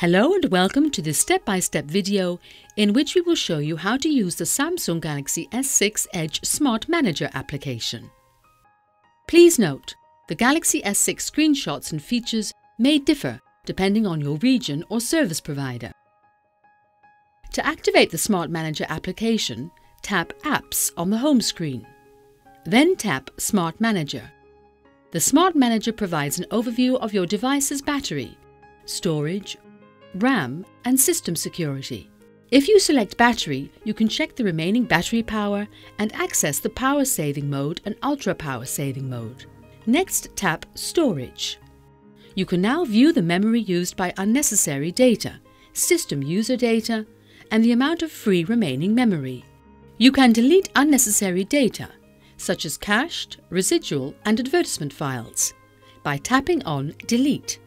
Hello and welcome to this step-by-step video in which we will show you how to use the Samsung Galaxy S6 Edge Smart Manager application. Please note, the Galaxy S6 screenshots and features may differ depending on your region or service provider. To activate the Smart Manager application, tap Apps on the home screen. Then tap Smart Manager. The Smart Manager provides an overview of your device's battery, storage, RAM and system security. If you select battery, you can check the remaining battery power and access the power saving mode and ultra power saving mode. Next tap Storage. You can now view the memory used by unnecessary data, system user data, and the amount of free remaining memory. You can delete unnecessary data, such as cached, residual and advertisement files, by tapping on Delete.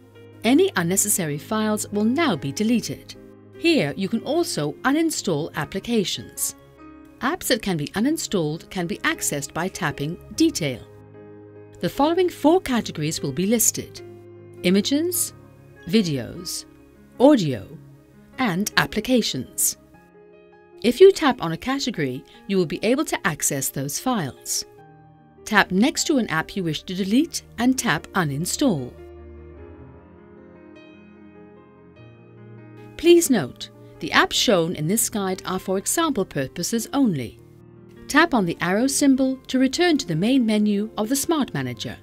Any unnecessary files will now be deleted. Here you can also uninstall applications. Apps that can be uninstalled can be accessed by tapping Detail. The following four categories will be listed. Images, videos, audio, and applications. If you tap on a category, you will be able to access those files. Tap next to an app you wish to delete and tap Uninstall. Please note, the apps shown in this guide are for example purposes only. Tap on the arrow symbol to return to the main menu of the Smart Manager.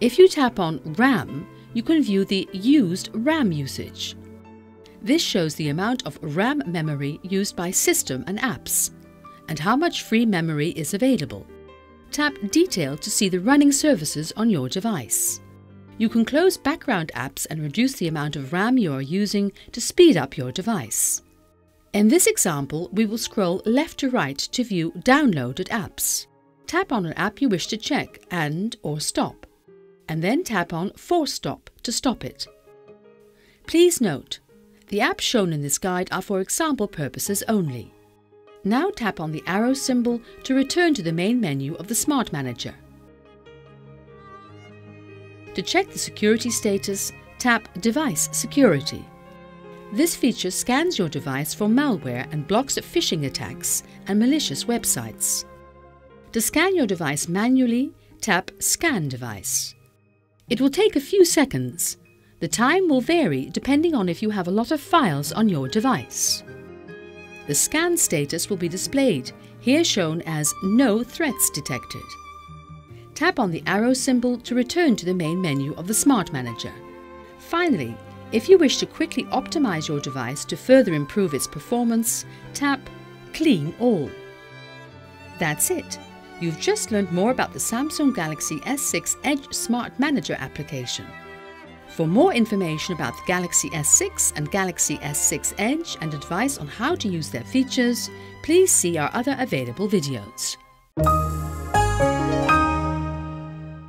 If you tap on RAM, you can view the Used RAM usage. This shows the amount of RAM memory used by system and apps, and how much free memory is available. Tap Detail to see the running services on your device. You can close background apps and reduce the amount of RAM you are using to speed up your device. In this example, we will scroll left to right to view downloaded apps. Tap on an app you wish to check and or stop, and then tap on Force Stop to stop it. Please note, the apps shown in this guide are for example purposes only. Now tap on the arrow symbol to return to the main menu of the Smart Manager. To check the security status, tap Device Security. This feature scans your device for malware and blocks phishing attacks and malicious websites. To scan your device manually, tap Scan Device. It will take a few seconds. The time will vary depending on if you have a lot of files on your device. The scan status will be displayed, here shown as No Threats Detected. Tap on the arrow symbol to return to the main menu of the Smart Manager. Finally, if you wish to quickly optimize your device to further improve its performance, tap Clean All. That's it. You've just learned more about the Samsung Galaxy S6 Edge Smart Manager application. For more information about the Galaxy S6 and Galaxy S6 Edge and advice on how to use their features, please see our other available videos.